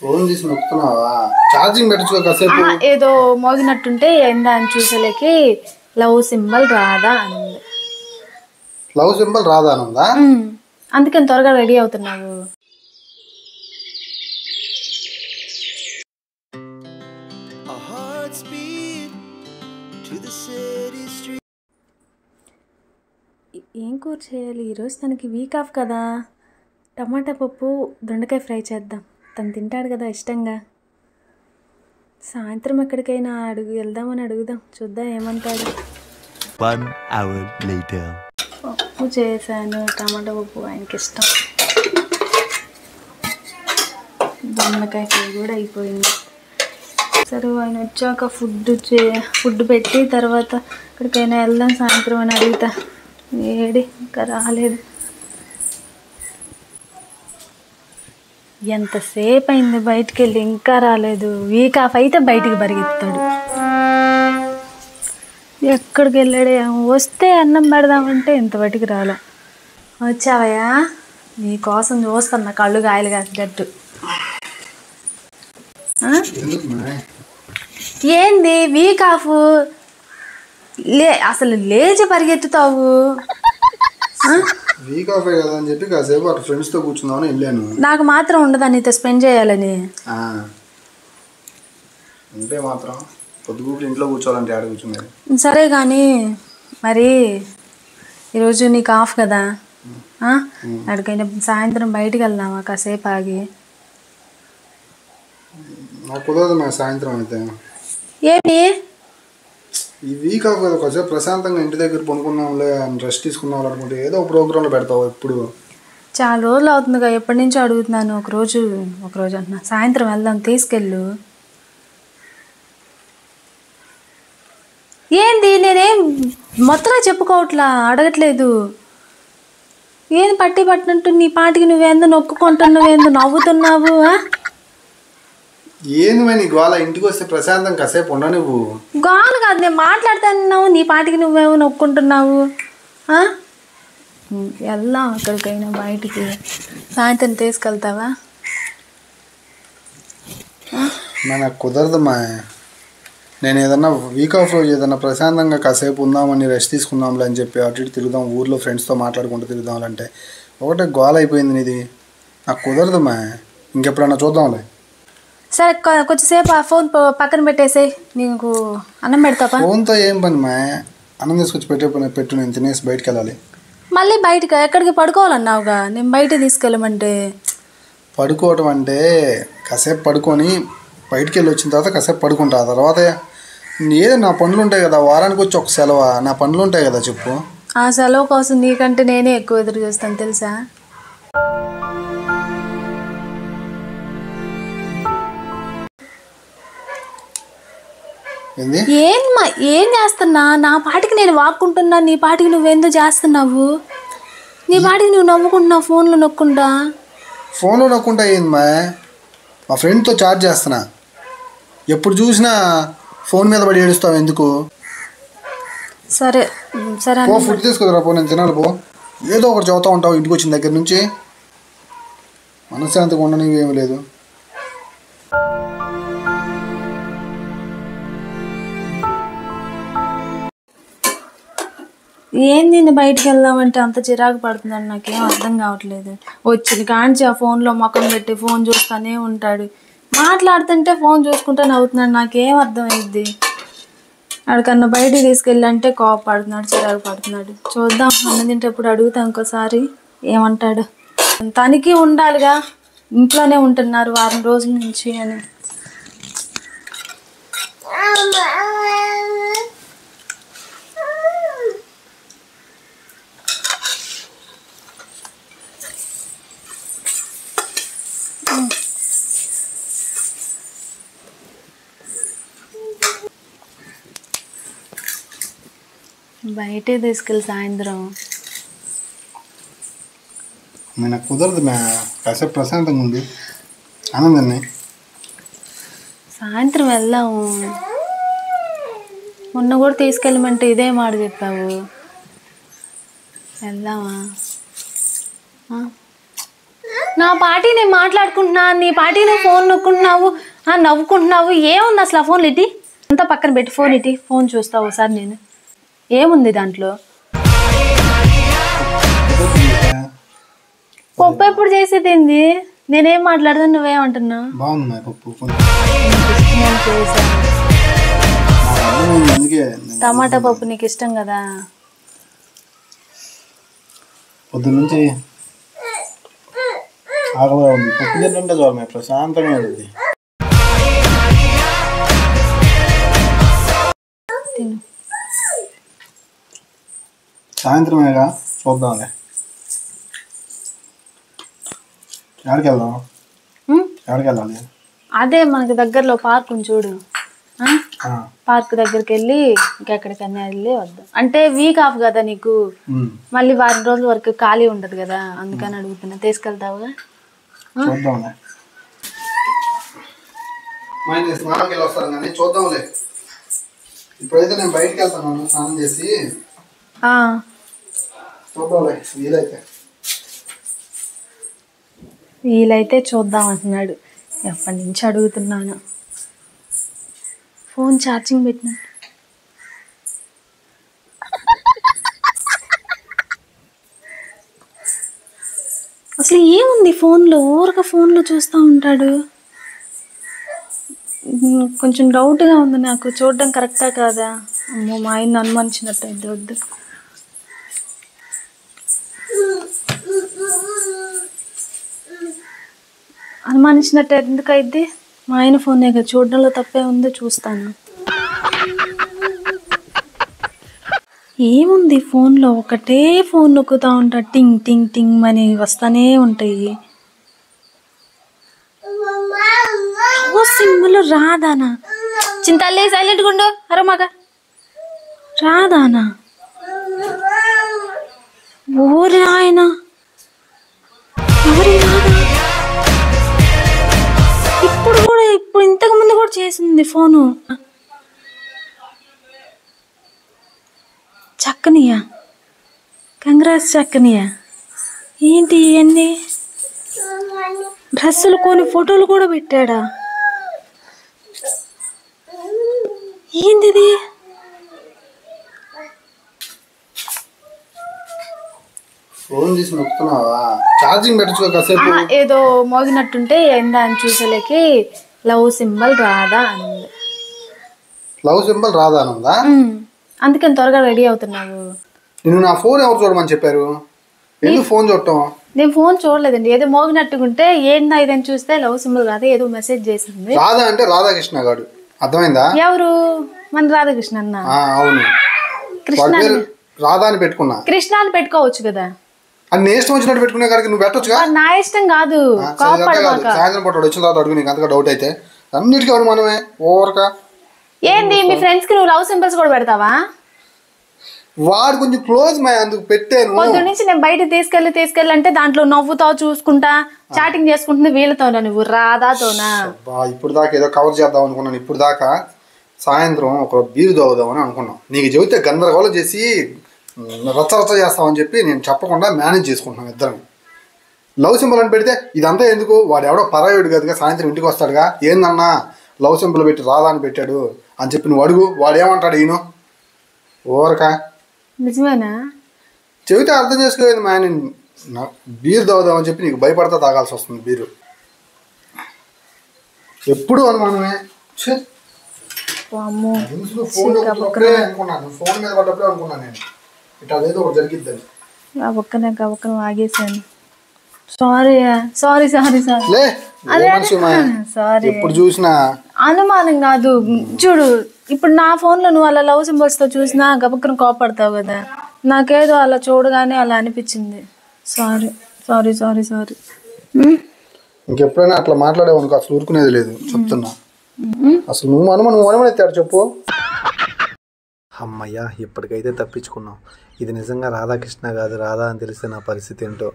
Phone తీసి నొక్కుతున్నావా? Charging పెట్టచ్చు కాసేపు. ఏదో మోగినట్టుంటే ఏందా అని చూసేలకి లవ్ సింబల్ రాదా అని. లవ్ సింబల్ రాదా అనుందా? అందుకని త్వరగా రెడీ అవుతున్నావు. ఏం కూర చేయాలి? ఈరోజు తనకి వీక్ ఆఫ్ కదా. టమాటా పప్పు దొండకాయ ఫ్రై చేద్దాం. తను తింటాడు కదా ఇష్టంగా. సాయంత్రం ఎక్కడికైనా అడుగు వెళ్దామని అడుగుదాం. చూద్దాం ఏమంటాడు. One hour later. పప్పు చేశాను టమాటా పప్పు ఆయనకి ఇష్టం. దొండకాయ ఫ్రై కూడా అయిపోయింది. సరే ఆయన వచ్చాక ఫుడ్ చే ఫుడ్ పెట్టి తర్వాత ఎక్కడికైనా వెళ్దాం సాయంత్రం అని అడుగుతా. ఏడి ఇంకా రాలేదు. ఎంతసేపు అయింది బయటికి వెళ్ళి ఇంకా రాలేదు. వీక్ ఆఫ్ అయితే బయటికి పరిగెత్తాడు ఎక్కడికి వెళ్ళాడు? ఏమో. వస్తే అన్నం పెడదామంటే ఇంత బయటికి రాలే. వచ్చావయ్యా? నీ కోసం చూస్తున్నా కళ్ళు గాయలు కాసేటట్టు. ఏంది వీక్ ఆఫ్ లే అసలు లేచి పరిగెత్తుతావు? వీక్ ఆఫ్ కదా అని చెప్పి కాసేపు అటు ఫ్రెండ్స్తో కూర్చుందామని వెళ్ళాను. నాకు మాత్రం ఉండదా నీతో స్పెండ్ చేయాలని. ఉంటే మాత్రం ఇంట్లో కూర్చోవాలంటే ఆడ కూర్చున్నది సరే కానీ మరి ఈరోజు నీకు ఆఫ్ కదా? ఆ? ఎక్కడికైనా సాయంత్రం బయటికి వెళ్దామా? కాసేపు ఆగి. నాకు కుదరదు సాయంత్రం అయితే. ఏమి? ఈ వీక్ ఆఫ్ కదా కొంచెం ప్రశాంతంగా ఇంటి దగ్గర పనుకున్నాంలే రెస్ట్ తీసుకున్నాం అనుకుంటే ఏదో ఒక ప్రోగ్రాంలో పెడతావు ఎప్పుడు. చాలా రోజులు అవుతుందిగా ఎప్పటి నుంచో అడుగుతున్నాను. ఒకరోజు ఒకరోజు అంటున్నా. సాయంత్రం వెళ్దాం తీసుకెళ్ళు. ఏంది నేనేం మొత్తంగా చెప్పుకోవట్లా? అడగట్లేదు. ఏం పట్టి పట్టినట్టు నీ పాటికి నువ్వేందో నొక్కుకుంటున్నావేందో నవ్వుతున్నావు ఏంది నీ గోళ ఇంటికి వస్తే ప్రశాంతం కాసేపు ఉండ నువ్వు? గాను కాదు నేను మాట్లాడుతున్నావు. నీ పాటికి నువ్వేమో నొక్కుంటున్నావు. వెళ్దాం ఎక్కడికైనా బయటికి? సాయంత్రం తీసుకెళ్తావా? మా నాకు కుదరదు మా. నేను ఏదన్నా వీక్ ఆఫ్ రోజు ఏదన్నా ప్రశాంతంగా కాసేపు ఉందామని రెస్ట్ తీసుకుందాంలే అని చెప్పి అటు ఇటు తిరుగుదాం ఊర్లో ఫ్రెండ్స్తో మాట్లాడుకుంటూ తిరుగుదాం అంటే ఒకటే గోల అయిపోయింది నీది. నాకు కుదరదు మా. ఇంకెప్పుడన్నా చూద్దాంలే. సరే కొంచెంసేపు ఆ ఫోన్ పక్కన పెట్టేసి నీకు అన్నం పెడతాపా ఫోన్తో ఏం పని మా? అన్నం తీసుకొచ్చి పెట్టే పని పెట్టు నేను తినేసి బయటికి వెళ్ళాలి మళ్ళీ బయటకు ఎక్కడికి పడుకోవాలన్నావుగా? నేను బయట తీసుకెళ్ళమంటే. పడుకోవటం అంటే కాసేపు పడుకొని బయటికి వెళ్ళి వచ్చిన తర్వాత కాసేపు పడుకుంటా. తర్వాత ఏదో నా పనులు ఉంటాయి కదా వారానికి వచ్చి ఒక సెలవు? నా పనులు ఉంటాయి కదా చెప్పు. ఆ సెలవు కోసం నీకంటే నేనే ఎక్కువ ఎదురు చూస్తాను తెలుసా? ఏం ఏం చేస్తున్నా? నా పాటికి నేను వాక్కుంటున్నా నీ పాటికి నువ్వేందో చేస్తున్నావు? నీ పాటికి నువ్వు నవ్వుకుంటున్నావు ఫోన్లో నొక్కుంటా? ఫోన్లో నొక్కుంటా ఏంది మా మా ఫ్రెండ్తో చార్జ్ చేస్తున్నా. ఎప్పుడు చూసినా ఫోన్ మీద పడి ఏడుస్తావు ఎందుకు? సరే సరే పో. ఫుడ్ తీసుకురా పో నేను తినాలి పో. ఏదో ఒకటి చదువుతూ ఉంటావు ఇంటికి వచ్చిన దగ్గర నుంచి. మనశ్శాంతిగా ఉండనివి ఏమీ లేదు. ఏంది నేను వెళ్దామంటే అంత చిరాకు పడుతుందని నాకేం అర్థం కావట్లేదు. వచ్చిన కాంచి ఆ ఫోన్లో ముఖం పెట్టి ఫోన్ చూస్తూనే ఉంటాడు. మాట్లాడుతుంటే ఫోన్ చూసుకుంటే నవ్వుతున్నాడు. నాకేం అర్థమైద్ది? అక్కడికన్నా బయటికి తీసుకెళ్ళంటే కోపడుతున్నాడు చిరాకు పడుతున్నాడు. చూద్దాం అన్న తింటప్పుడు అడుగుతాం ఇంకోసారి? ఏమంటాడు? తనకి ఉండాలిగా. ఇంట్లోనే ఉంటున్నారు వారం రోజుల నుంచి అని. బయటే తీసుకెళ్ళి సాయంత్రం. నాకు కుదరదు మ్యా కాసేపు ప్రశాంతంగా ఉంది ఆనందాన్ని. సాయంత్రం వెళ్దాము. మొన్న కూడా తీసుకెళ్ళమంటే ఇదే మాట చెప్పావు. వెళ్దామా? నా పాటి నేను మాట్లాడుకుంటున్నా నీ పాటి నువ్వు ఫోన్ నొక్కుంటున్నావు నవ్వుకుంటున్నావు. ఏముంది అసలు ఆ ఫోన్ ఇటీ? అంతా పక్కన పెట్టి ఫోన్ ఇటీ ఫోన్ చూస్తావు ఒకసారి నేను. ఏముంది దాంట్లో? పప్పు ఎప్పుడు చేసేది ఏంది? నేనేం మాట్లాడదాను నువ్వేమంటున్నావు బాగుంది పప్పు అందుకే టమాటా పప్పు నీకు ఇష్టం కదా? పొద్దున్న నుంచి ఆకలిగా ఉంది. పప్పు తింటుంటే చూడ మేము ప్రశాంతంగా ఉంటుంది. తిను. సాయంత్రమేగా? చూద్దాంలే. ఎక్కడికి వెళ్దాం ఎక్కడికి వెళ్ళాలి అదే మనకి దగ్గరలో పార్క్ ఉంది చూడు. పార్క్ దగ్గరికి వెళ్ళి ఇంకెక్కడికన్నా వెళ్ళి వద్దాం. అంటే వీక్ ఆఫ్ కదా నీకు. మళ్ళీ వారం రోజుల వరకు ఖాళీ ఉండదు కదా. అందుకని అడుగుతున్నా. తీసుకెళ్తావుగా? చూద్దాంలే. మా ఆయన స్నానంకి వెళ్ళి వస్తాను కానీ చూద్దాంలే. ఇప్పుడైతే నేను బయటికి వెళ్తాను స్నానం చేసి. చూద్దాంలే వీలైతే. వీలైతే చూద్దాం అంటున్నాడు. ఎప్పటి నుంచి అడుగుతున్నాను. ఫోన్ ఛార్జింగ్ పెట్టిన. అసలు ఏముంది ఫోన్లో? ఊరక ఫోన్లో చూస్తూ ఉంటాడు. కొంచెం డౌట్గా ఉంది నాకు. చూడడం కరెక్టా కాదా? అమ్మో మా ఆయన అనుమానించినట్టు అయితే వద్దు. అనుమానించినట్టు ఎందుకైద్ది? మా ఆయన ఫోన్ కదా చూడడంలో తప్పే ఉందో చూస్తాను. ఏముంది ఫోన్లో ఒకటే ఫోన్ నొక్కుతా ఉంటా టింగ్ టింగ్ టింగ్ అని వస్తానే ఉంటాయి. ఓ సినిమాలో రాదానా చింతల్లే సైలెంట్ గుండు అరే మగ. రాదానా ఓరి ఆయన ఎవరి ఇప్పుడు ఇంతకు ముందు కూడా చేసింది ఫోను. చక్కనియా కంగ్రాస్ చక్కనియా ఏంటి ఇవన్నీ? డ్రెస్సులు కొని ఫోటోలు కూడా పెట్టాడా? ఏంది ఇది? ఫోన్ తీసి నొక్కుతున్నావా? ఛార్జింగ్ పెట్టచ్చు ఏదో మోగినట్టుంటే ఏందా అని చూసేలకి లవ్ సింబల్ రాదా అని ఉంది. లవ్ సింబల్ రాదానుందా ఉమ్, అందుకని త్వరగా రెడీ అవుతున్నావు. నేను నా ఫోన్ ఎవరు చూడమని చెప్పారు? ఎందుకు ఫోన్ చూడటం? నేను ఫోన్ చూడలేదండి. ఏదో మోగినట్టుకుంటే ఏందా ఇదని చూస్తే లవ్ సింబల్ రాదా? ఏదో మెసేజ్ చేసింది. రాధా అంటే రాధాకృష్ణ గాడు. అర్థమైందా? ఎవరు? మన రాధాకృష్ణ అన్న. అవును. కృష్ణ రాధా అని పెట్టుకున్నా. కృష్ణ అని పెట్టుకోవచ్చు కదా. అది నీ ఇష్టం వచ్చినట్టు పెట్టుకునే కాడికి నువ్వు పెట్టొచ్చుగా? మరి నా ఇష్టం కాదు. సాయంత్రం పూట వచ్చిన తర్వాత అడుగు నీకు. అంతగా డౌట్ అయితే. అన్నిటికీ అనుమానమే. ఓవర్గా. ఏంది మీ ఫ్రెండ్స్కి నువ్వు లవ్ సింబల్స్ కూడా పెడతావా? వాడు కొంచెం క్లోజ్ మై అందుకు పెట్టాను. పొద్దు నుంచి నేను బయట తీసుకెళ్ళి తీసుకెళ్ళి అంటే దాంట్లో నవ్వుతావు చూసుకుంటా చాటింగ్ చేసుకుంటుంది వీళ్ళతోనా నువ్వు? రాధాతోనా ఇప్పుడు దాకా ఏదో కవర్ చేద్దాం అనుకున్నాను. ఇప్పుడు దాకా సాయంత్రం ఒక బీరు తాగుదామని అనుకున్నాం. నీకు చెబితే గందరగోళం చేసి రచ్చ చేస్తామని చెప్పి నేను చెప్పకుండా మేనేజ్ చేసుకుంటున్నాం ఇద్దరం. లవ్ సింబల్ అని పెడితే ఇదంతా ఎందుకు? వాడు ఎవడో పరాయుడు కదుగా సాయంత్రం ఇంటికి వస్తాడుగా. ఏందన్నా? లవ్ సింబల్ పెట్టి రాదా అని పెట్టాడు అని చెప్పి నువ్వు అడుగు. వాడు ఏమంటాడు ఈయన? ఓరకా నిజమేనా? చెబితే అర్థం చేసుకోలేదు మా ఆయన. నా- బీరు తాగుదామని చెప్పి నీకు భయపడతా తాగాల్సి వస్తుంది బీరు. ఎప్పుడు అనుమానమే? ఫోన్ మీద పడ్డప్పుడే అనుకున్నాను నేను. ఇట్లా అదేదో ఒకటి జరిగిద్దని ఆ ఒక్కనే ఆ ఒక్కనే ఆగేసాను సారీ సారీ సారీ సారీ లే సారీ ఎప్పుడు చూసినా అనుమానం కాదు. చూడు ఇప్పుడు నా ఫోన్లో నువ్వు అలా లవ్ సింబల్స్తో చూసినా గబక్కన కోపడతావు కదా. నాకేదో అలా చూడగానే అలా అనిపించింది. సారీ సారీ సారీ సారీ ఇంకెప్పుడైనా అట్లా మాట్లాడేవు అనుకో అసలు ఊరుకునేది లేదు. చెప్తున్నా. అసలు నువ్వు అనుమానం నువ్వు అనుమానం చెప్పు. అమ్మయ్యా ఇప్పటికైతే తప్పించుకున్నాం ఇది నిజంగా రాధాకృష్ణ కాదు రాధా అని తెలిస్తే నా పరిస్థితి ఏంటో?